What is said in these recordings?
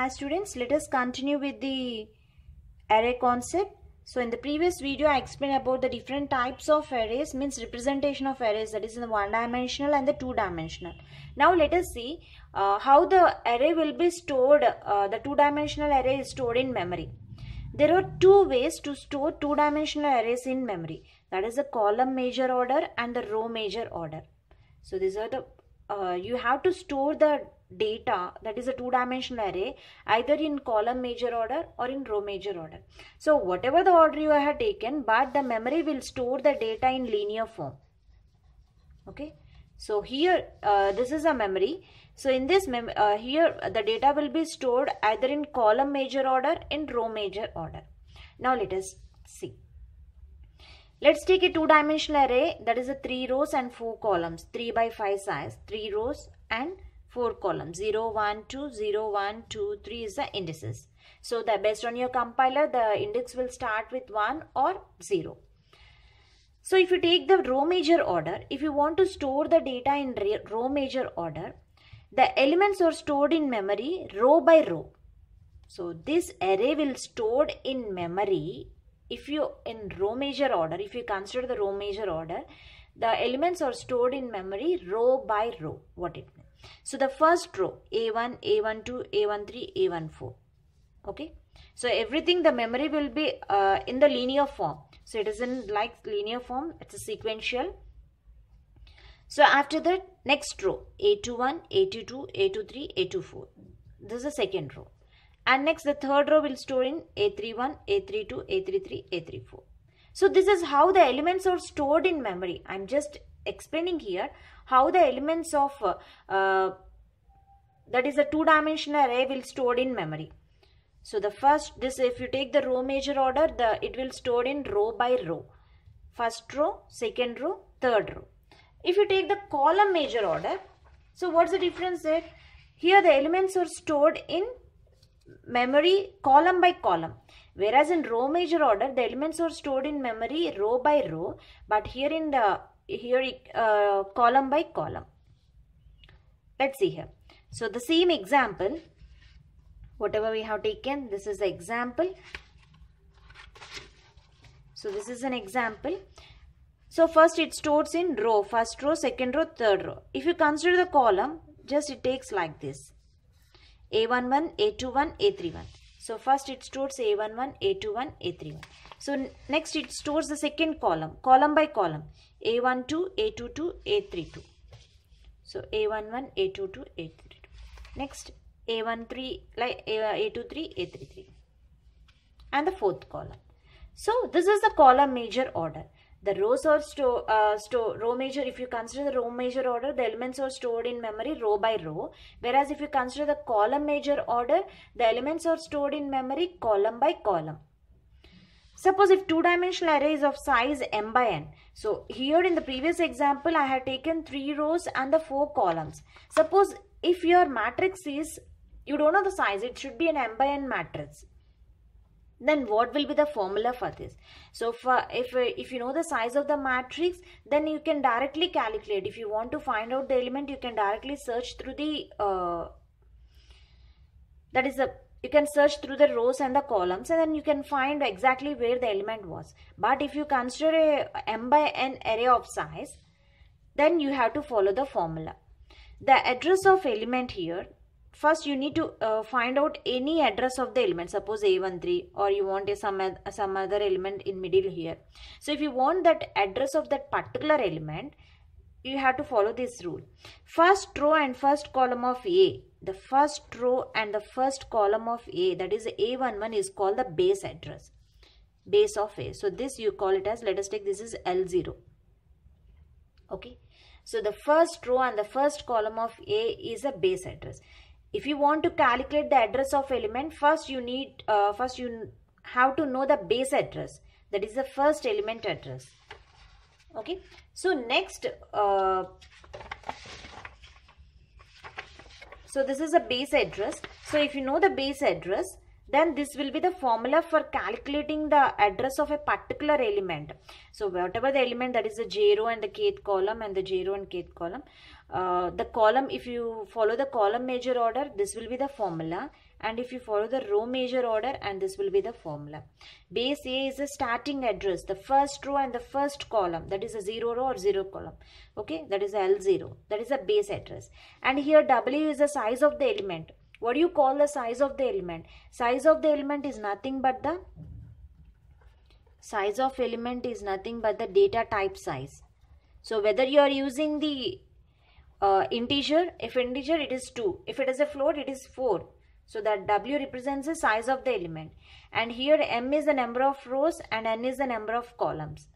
Hi students, let us continue with the array concept. So in the previous video I explained about the different types of arrays means representation of arrays that is in the one dimensional and the two dimensional. Now let us see uh, how the array will be stored, uh, the two dimensional array is stored in memory. There are two ways to store two dimensional arrays in memory that is the column major order and the row major order. So these are the uh, you have to store the data that is a two dimensional array either in column major order or in row major order. So whatever the order you have taken but the memory will store the data in linear form. Okay? So here uh, this is a memory. So in this mem uh, here the data will be stored either in column major order in row major order. Now let us see. Let's take a two-dimensional array that is a three rows and four columns, three by five size, three rows and four columns, 0, 1, 2, 0, 1, 2, 3 is the indices. So that based on your compiler, the index will start with 1 or 0. So if you take the row major order, if you want to store the data in row major order, the elements are stored in memory row by row. So this array will stored in memory if you in row major order if you consider the row major order the elements are stored in memory row by row what it means so the first row a1 a12 a13 a14 okay? So everything the memory will be uh, in the linear form. So it is in like linear form it's a sequential. So after that next row a21 a22 a23 a24 this is the second row. And next the third row will store in A31, A32, A33, A34. So this is how the elements are stored in memory. I'm just explaining here how the elements of uh, uh, that is a two-dimensional array will stored in memory. So the first this if you take the row major order the it will stored in row by row. First row, second row, third row. If you take the column major order, so what's the difference there? Here the elements are stored in memory column by column whereas in row major order the elements are stored in memory row by row but here in the here uh, column by column. Let's see here. So the same example whatever we have taken this is the example. So this is an example. So first it stores in row first row second row third row. If you consider the column just it takes like this. A11, A21, A31. So first it stores A11, A21, A31. So next it stores the second column, column by column. A12, A22, A32. So A11, A22, A32. Next A13, like A23, A33. And the fourth column. So this is the column major order. The rows are store, uh, store row major. If you consider the row major order, the elements are stored in memory row by row. Whereas if you consider the column major order, the elements are stored in memory column by column. Suppose if two-dimensional array is of size m by n. So here in the previous example, I had taken three rows and the four columns. Suppose if your matrix is, you don't know the size, it should be an m by n matrix then what will be the formula for this? So for if if you know the size of the matrix then you can directly calculate. If you want to find out the element you can directly search through the uh, that is the you can search through the rows and the columns and then you can find exactly where the element was. But if you consider a m by n array of size then you have to follow the formula. The address of element here first you need to uh, find out any address of the element. Suppose a13 or you want a some some other element in middle here. So if you want that address of that particular element you have to follow this rule. First row and first column of a the first row and the first column of a that is a11 is called the base address base of a. So this you call it as let us take this is l0 okay? So the first row and the first column of a is a base address if you want to calculate the address of element first you need uh, first you have to know the base address. That is the first element address. Okay? So next uh, so this is a base address. So if you know the base address then this will be the formula for calculating the address of a particular element. So whatever the element that is the 0 and the kth column and the 0 and kth column, uh, the column if you follow the column major order, this will be the formula. And if you follow the row major order and this will be the formula. Base a is the starting address the first row and the first column. That is a zero row or zero column. Okay? That is l0 that is a base address. And here w is the size of the element what do you call the size of the element? Size of the element is nothing but the size of element is nothing but the data type size. So whether you are using the uh, integer if integer it is 2 if it is a float it is 4 so that w represents the size of the element. And here m is the number of rows and n is the number of columns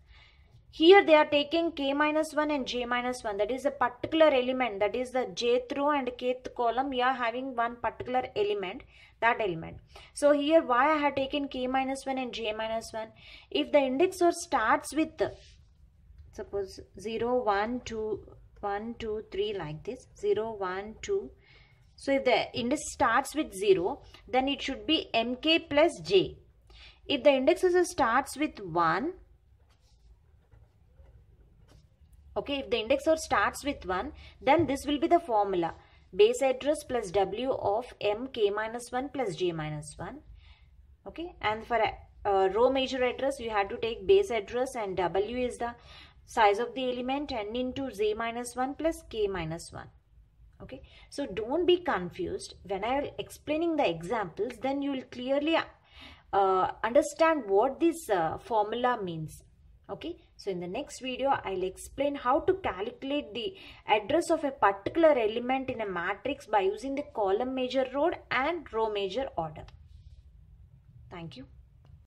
here they are taking k minus 1 and j minus 1 that is a particular element. That is the jth row and kth column. We are having one particular element that element. So here why i have taken k minus 1 and j minus 1 if the index or starts with suppose 0 1 2 1 2 3 like this 0 1 2 so if the index starts with 0 then it should be mk plus j. If the index starts with 1 okay if the index or starts with 1 then this will be the formula. Base address plus w of m k minus 1 plus j minus 1 okay and for a row major address you have to take base address and w is the size of the element and into z minus 1 plus k minus 1 okay so don't be confused. When i am explaining the examples then you will clearly uh, understand what this uh, formula means okay? So in the next video i'll explain how to calculate the address of a particular element in a matrix by using the column major row and row major order. Thank you